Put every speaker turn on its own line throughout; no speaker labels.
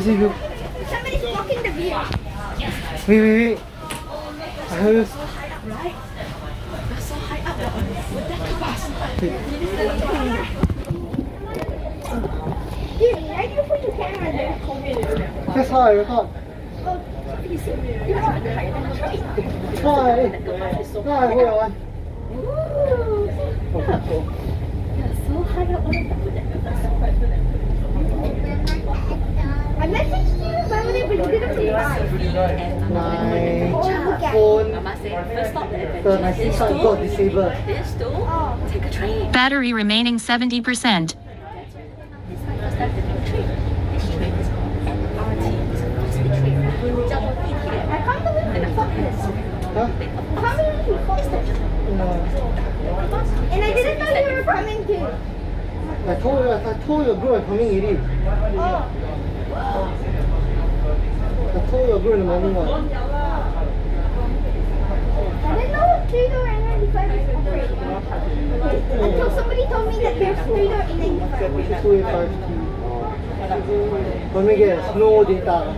Let's see you.
Somebody's blocking the view.
Wait, wait, wait. I heard you.
Right? That's so high up. With that capacity. Dude, why do you put your camera there?
That's how I record.
Oh, you see, you're higher than the tree.
Why? Why? Hold on.
Ooh. You're so high up on the Messaged you, but you didn't reply.
My phone.
First stop
So my SIM got disabled.
This
too?
Take a train.
Battery remaining 70%.
Huh?
And I didn't know you were coming too.
I told you, I told you, girl, I'm coming, Edith.
Oh.
The total grew in the morning one.
I know Until somebody told me that there's three door
A95. Let me guess, no data.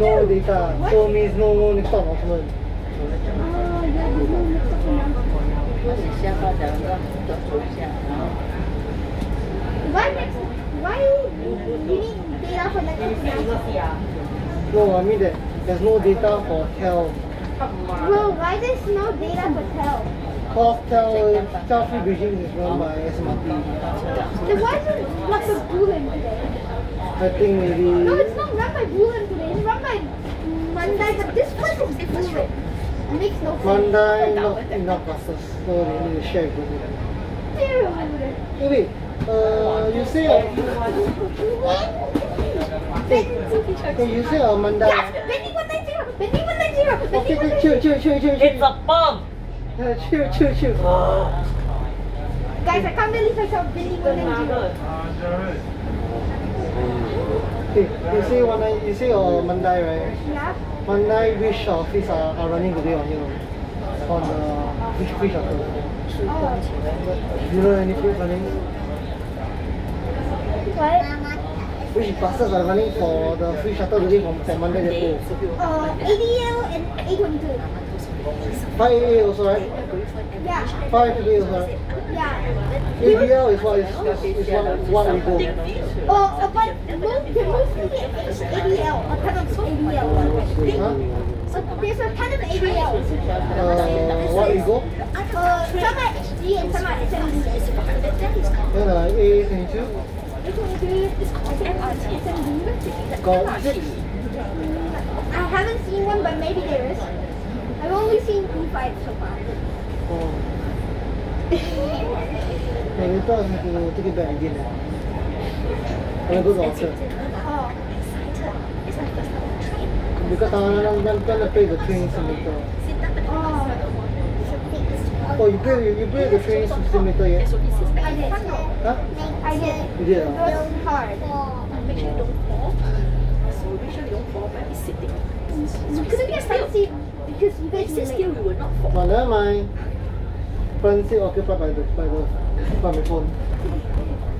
No data. So means no next announcement.
Oh, yeah, next Why? You need data for next announcement?
No, I mean that there's no data for tel.
Bro, why there's no data for tel?
Cause tel, tel free Beijing is run by SMRT.
Then why is it like a Bulan today?
I think maybe
No, it's not run by Bulan today. It's run by Mandai, but this place is Bulan. It makes no sense.
Mandai not enough buses, so they need to share with you.
Dude.
Wait, uh, you say uh, hey, you say uh, Mandai.
Yes, Benny 190, Benny 190, Benny
Okay, okay,
190.
chill, chill, chill, chill, chill.
a bomb.
Yeah, chill, chill, chill.
Guys, I can't believe I saw Benny 190.
Okay, you say one night, you say uh, Mandai, right?
Yeah.
Mandai which uh, fish are, are running today on here? On the fish fish shuttle.
Oh.
You know any fish running?
What?
Which buses are running for the free shuttle today from St. Mandai Depot?
Uh, ADL and A22.
5AA also, right?
Yeah.
5AA also, right?
Yeah.
ADL is what is, is, is what, what we go.
Oh, uh, but most, the mostly is ADL, a ton of ADL.
Huh?
So there's a ton of ADL.
Uh, what we go?
Uh, some are HD and some are SMD.
Then uh, AA22
SMD, SMD.
got 6.
I haven't seen one, but maybe there is. I've only seen E5 so far.
Oh. Yeah, later I have to take it back again. I will go to Orchard.
Oh.
Because I I'm, I'm gonna pay the train simulator.
Oh.
Oh, you play you play the train simulator yet?
I did.
Huh?
I did.
You did
It was.
Make sure you don't fall. So make sure you don't fall by sitting.
You couldn't get seat because you guys
Sit still, you will not fall.
But never mind. Front seat occupied by the by the by my phone.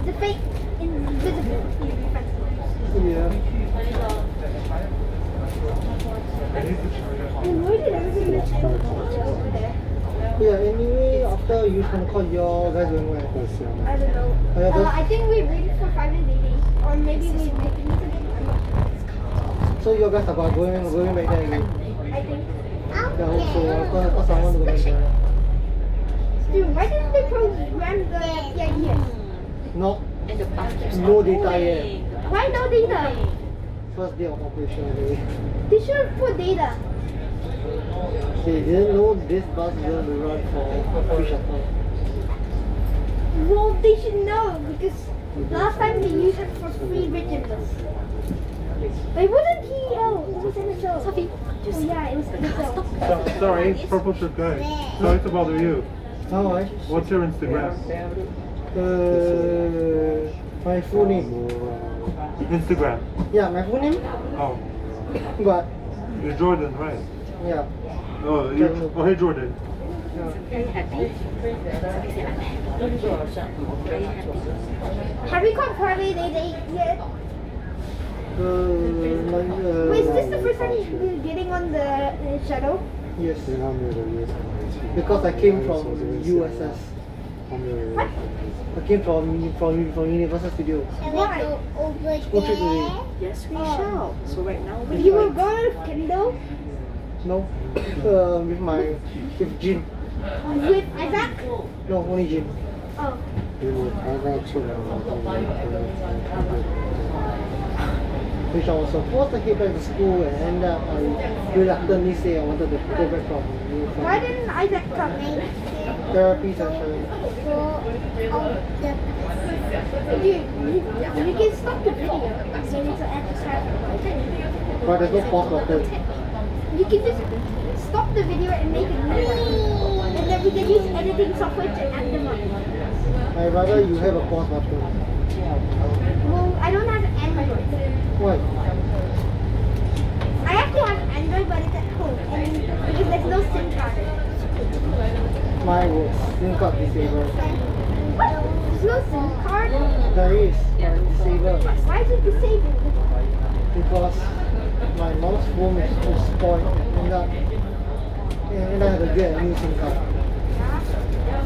The fake invisible.
Yeah.
And where did everybody get over there?
Yeah, anyway, after you can call your guys going where?
I don't know.
Oh, yeah,
Uh, I think we waited for five days, or maybe we waited today.
So you guys are about going going back there again?
I think.
Yeah, I hope so. Because, because I want to go back there.
Dude, why didn't they program the yeah here?
No,
And the bus
no
on
data
going.
yet.
Why no data?
First day of operation already.
They should put data.
They didn't know this bus is going to run for free shuttle.
Well, they should know because last time they used it for free ridiculous. Wait, wasn't PL? It was MSO.
Sophie,
Oh yeah, it was MSO.
So, sorry, purple shirt guy. Sorry to bother you.
How much?
What's your Instagram?
Uh, my full name.
Instagram.
Yeah, my full name.
Oh,
But
you're Jordan, right?
Yeah.
Oh, you, oh hey Jordan.
Yeah. Very happy.
Have you caught Harvey Day date yet?
Uh, uh,
Wait, is this the first time you're getting on the uh, shadow?
Yes. Because I came from USS.
What?
I came from from from Universal Studios.
Why?
Go over today.
Yes, we
oh.
shall. So right now we.
You will go, Kendall.
No. Uh, with my with Jim.
With Isaac?
No, only Jim.
Oh.
Which I was supposed to head back to school and end up I reluctantly say I wanted to go back from
Why didn't Isaac come in?
Therapy session.
Oh, oh, so, you, you, can stop the video so you need to add the
But there's no pause button.
You can just stop the video and make it new one. And then we can use editing software to add them up.
I rather you have a pause button.
Well, I don't have Android.
Why?
I actually have Android, but it's at home. And because there's no SIM card.
My was SIM card disabled.
What? There's no SIM card?
There is, but disabled.
Why is it disabled?
because my mom's phone is too spoiled and up and I had to get a new SIM card.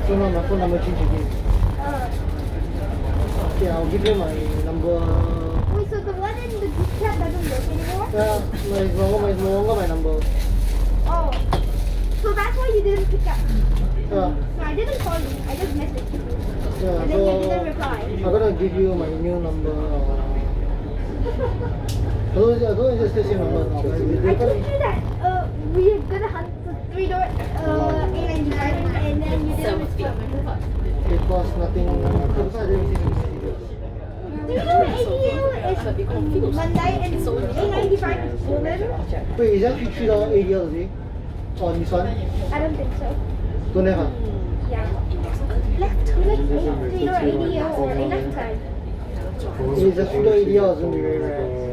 So now my phone number changed again.
Uh,
Okay, I'll give you my number.
wait, so the one in the group chat doesn't work anymore?
Yeah, my it's no longer, it's no longer my number.
Oh. So that's why you didn't pick up.
Yeah,
No, I didn't call you. I just messaged you.
yeah.
And then you
So
didn't reply.
I'm gonna give you my new number. I don't, I don't just say number now. but
I told you that uh, we're gonna hunt for three door uh, A99 and then you didn't respond.
Because nothing. Because I didn't see it.
Three door ADL is Monday and A95 is Golden.
Wait, is that three three dollar ADL today? On this one?
I don't think so.
Don't have ah?
Yeah. Left, like eight, three door ADL or enough time.
It's just three dollar ADL isn't very rare.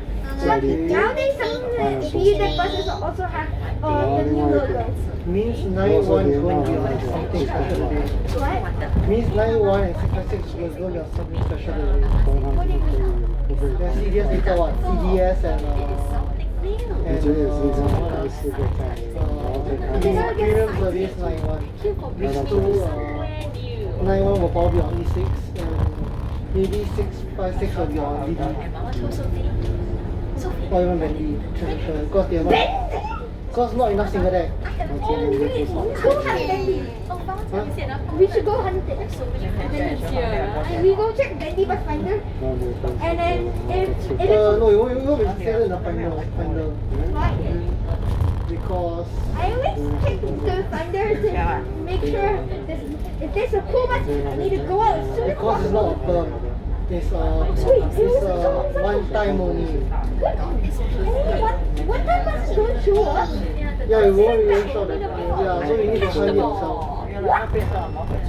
actually now they the, buses also have uh, the new logos.
Means 9120 is like something special.
What?
Means and 656 was going to something special today.
What do you
mean? CDS what? CDS and uh,
it is, it's
uh, a premium service 91. These two, uh, 91 will probably E six and maybe 656 will be on DD spoil when we transfer because they are because not enough single deck.
Huh? We should go hunt it. We go check
Dandy Pathfinder.
And then if, if
uh, no, you won't, you won't in the final finder.
Why?
Because
I always check the finder to make sure if there's a cool match, I need to go out as soon as possible.
Because it's not a perm is uh, Sweet. is uh, one time only.
What, what time must don't show up?
Yeah, it won't, it won't show that time. Yeah, so you need to find it yourself. What?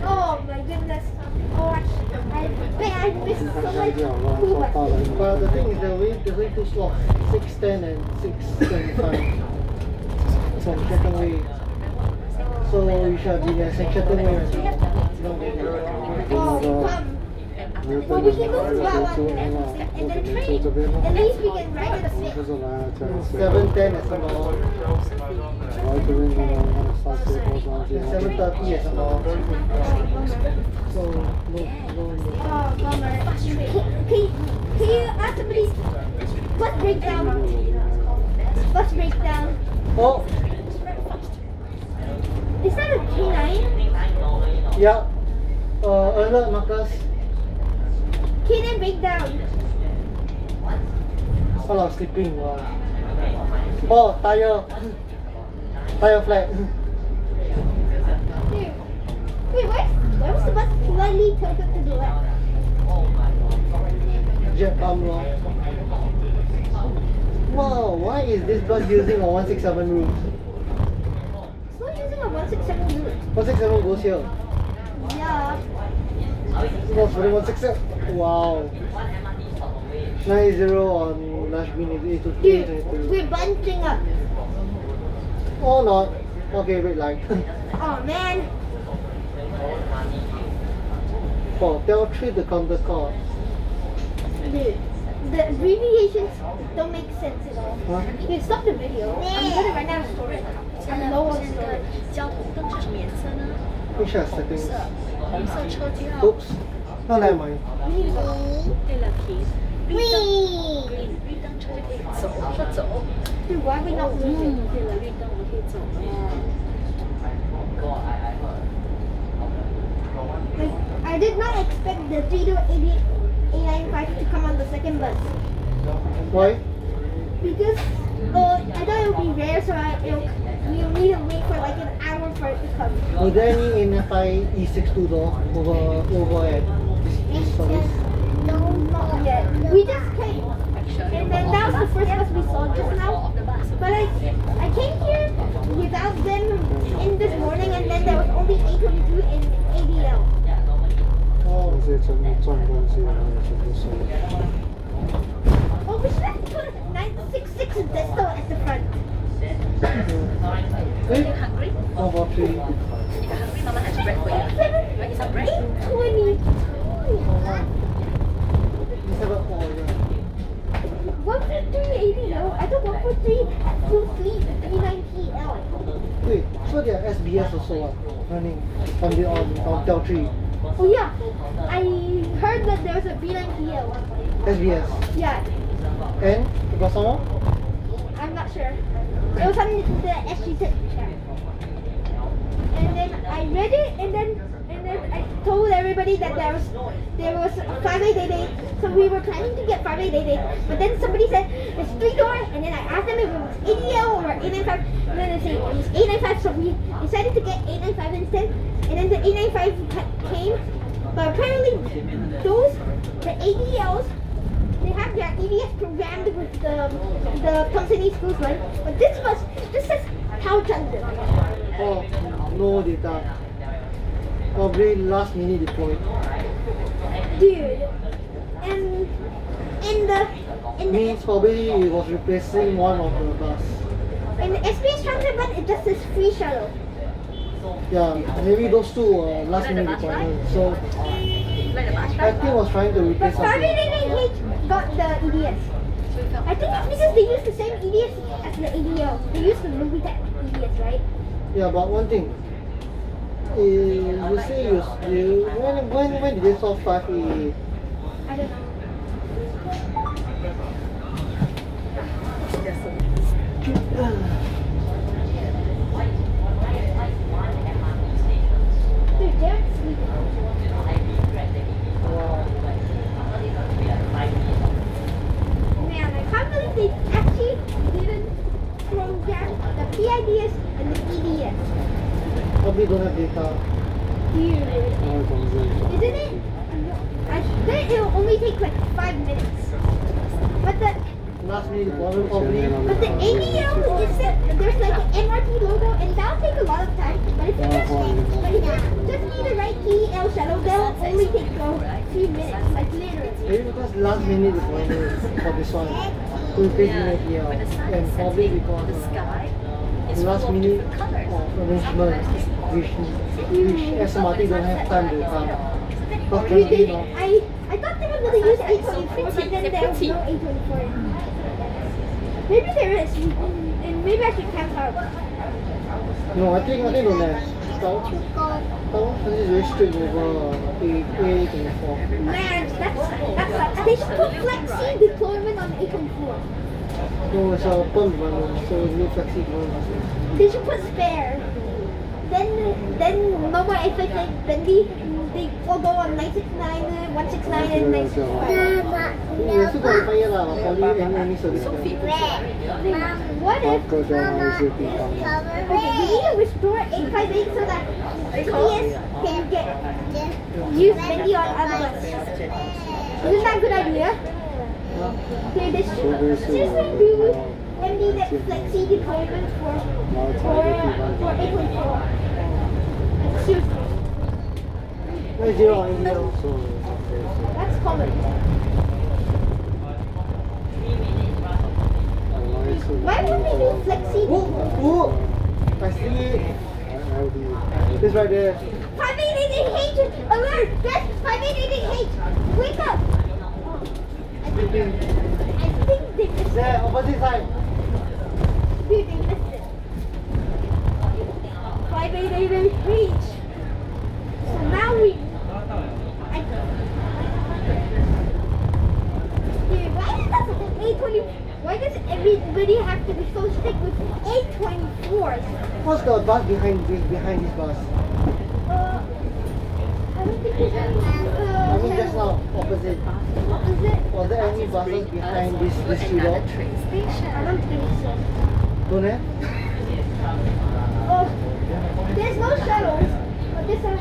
Oh my goodness. Oh, I bet I missed so much.
But the thing is, the way, the way two slots 610 and 625 from second way. So you should be in section 2 way.
Oh, well, we can go
through that one
and then train. At least we can write it a
Seven
ten is about. So no no.
Oh bummer. Can you ask somebody? Bus breakdown. Bus breakdown.
Oh.
Is that a canine?
Yeah. Uh, alert Marcus.
K9 breakdown.
While I was sleeping. Wow. Oh, tire. Tire flat.
Wait, why, why was the bus slightly tilted to the left?
jet lor. Wow, why is this bus using a 167 route?
It's not using a 167 route.
167 goes here.
Yeah.
Score 416 Wow. Nine zero on last minute. to
We're bunching up.
Or not. Okay, red light.
oh man.
Oh, they'll treat the counter card.
Dude, the abbreviations don't make sense at all.
Huh?
You can stop the video. Yeah. I'm gonna run out of storage. I'm low on storage.
Which has settings? Oops. No, never mind.
I did not expect the 32895 to come on the second bus.
Why?
Because uh, I thought it would be rare, so I, it you need to wait for like an hour for it to come.
Magani in FI E622 over overhead. It's just,
no, not yet. We just came. And then that was the first bus we saw just now. But I, I came here without them in this morning and then there was only A22 in ADL. Oh, we should have put 966 Zesto at the front.
诶 hungry？，one four three。
You hungry? Mama has bread for you. Some bread?
822.
This have a oh yeah.
14380 no, I thought 143 full fleet 39PL.
Wait, so they are SBS also? Running the on on 3.
Oh yeah, I heard that there's a B9TL.
SBS.
Yeah,
And you got some?
I'm not sure. It was on the SG chat. And then I read it, and then and then I told everybody that there was there was 5888. So we were planning to get 5888, but then somebody said it's three door, and then I asked them if it was ADL or 895, and then they say it was 895. So we decided to get 895 instead, and then the 895 ca- came. But apparently those the ADLs they have their EDS programmed with the the company schools one, but this was this is how London.
Oh, no data. Probably oh, last minute deployed.
Dude. And in the in the
Means probably it was replacing one of the bus.
in the SBS transit bus it just is free shuttle.
Yeah, maybe those two were last minute deployment. So
Like the
I think was trying to replace.
But
replace something.
Stargate got the EDS. I think it's because they use the same EDS as the ADL. They use the Mobitec EDS, right?
Yeah, but one thing. Uh, you say you, you when when when did they solve five A?
I don't know. Dude, they're sleeping. Man, I can't believe they actually didn't program the PIDS and the EDS.
What we gonna data?
Dude.
Uh?
Isn't it? I it'll only take like five minutes. But the
last minute wasn't.
But the ADL is just there's like an MRT logo and that'll take a lot of time. But if you just need, but if just need the right key El Shadow, that'll only take oh, a few minutes, like literally.
Maybe because last minute is for this one. To
Yeah.
here.
When the sun
And
is
probably
setting,
because
the
uh,
sky is full of
minute
different colors.
of arrangement which which SMRT don't have time to come. Because
We
currently
did. I I thought they were gonna use A24, but then there was no A24. Maybe there is, and maybe I should out.
no, I think I think don't have. Tao Tao is very strict over uh, A A twenty four.
Man, that's that's they should put flexi deployment on A24.
No, it's a perm deployment, so no flexi deployment.
They should put spare. Then then no more A58 bendy they go on 169, and 965. What if
Mama
okay, we need to restore 858 so that TDS can get used mainly on other Isn't that a good idea? Okay, this should be MD that flexi deployment for, for, for that's common. Why would they do flexi
Ooh, ooh! I see it. It's right there.
5888H! Alert! Guys, 5888H! Wake up! I think, I think they
There, opposite side.
Dude, they missed it. 5888H! So now we... I, dude, why does that 820... Why does everybody have to be so strict with 824s?
What's the bus behind this behind this bus?
Uh, I don't think there's any... Uh,
I mean just now, opposite.
Opposite?
Was there any buses behind this this two
another
door?
train station.
I don't think so.
Don't have?
Oh, there's no shuttles, but there's a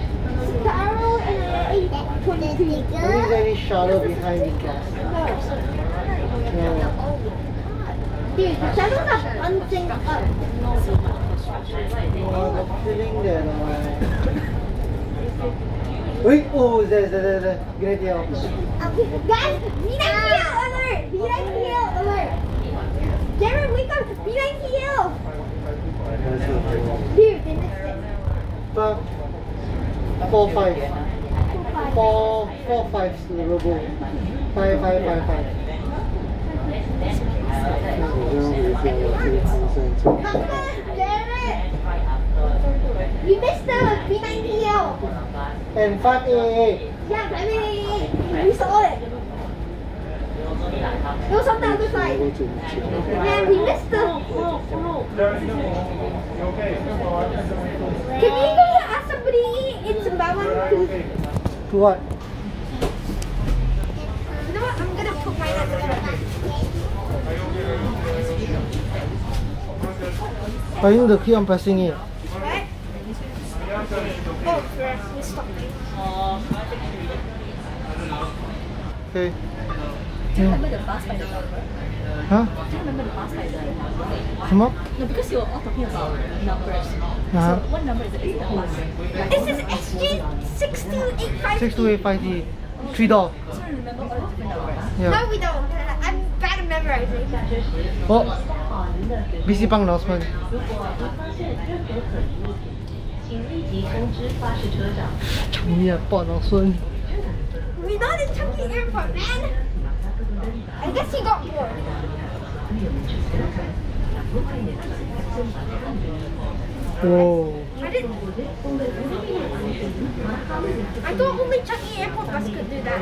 Starro and a 822.
I is there any shuttle behind this bus?
No.
No.
Dude, the shuttles are bunching up.
The feeling that. Wait, oh, there, there, there, there. Great deal.
Guys, B9TL alert! B9TL alert! Jared, wake up! B9TL! Dude, they missed it.
But four five.
Four, five.
Four four five to the robo. Five five five five.
Come on, Jared! You missed the B9TL!
And five eight eight.
Yeah, I mean, we saw it. It was on the other side. Man, we missed the. Can we go ask somebody in Sembawang to.
To what?
You know what? I'm gonna put mine at the front.
I need to keep on pressing it.
What? Oh, crap. We stopped.
Okay.
Do you remember the bus by the number?
Huh?
Do you remember the bus by the number?
什么
？No, because you were all talking about numbers.
Uh-huh.
So what number is it? Is it the bus?
This is SG 6285.
Six two eight five T. Three door.
So you remember all the different numbers.
Yeah.
No, we don't. I'm bad at memorizing.
Oh. BC Bank announcement. 长面报 announcement.
We're not in Changi Airport, man. I guess he got bored.
Whoa.
I didn't. I thought only Changi Airport bus could do that.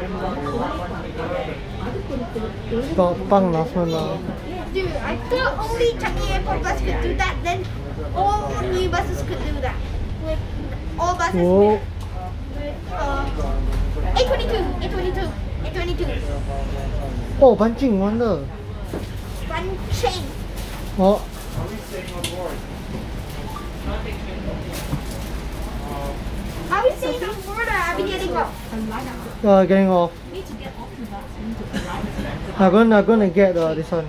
Got bank announcement lah.
Dude, I thought only Changi Airport bus could do that. Then all new buses could do that. all buses.
Whoa.
Uh, uh 822, 822, 822.
Oh, Banjing, one. Banjing. Oh.
Are we
staying on board?
Are we staying on board or are we getting off?
Uh, getting off. I'm going. I'm gonna get uh, this one.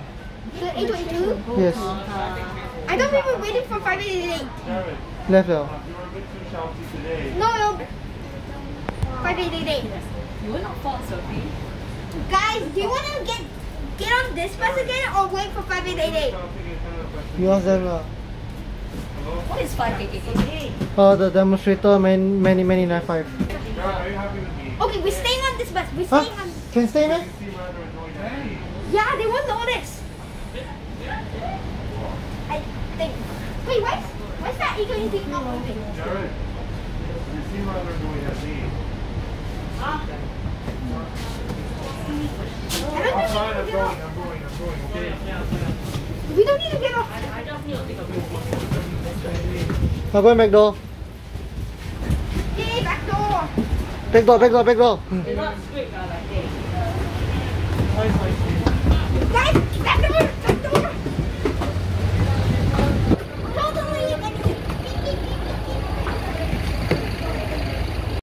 The 822?
Yes.
I thought we were waiting for 588.
Left though now.
No, no. 5888.
You will not fall, Sophie.
Guys, do you want to get get on this bus again or wait for 5888?
You ask them lah.
What is 5888?
Uh, the demonstrator man, many many nine five.
Okay, we're staying on this bus. We're
Huh?
staying on.
Can stay man?
Yeah, they won't notice. I think. Wait, why is, why is that E23 not moving? I don't think we need to get off. We don't need to get off.
I'm going back door.
Yay, back door.
Back door, back door, back door.
Guys, back door.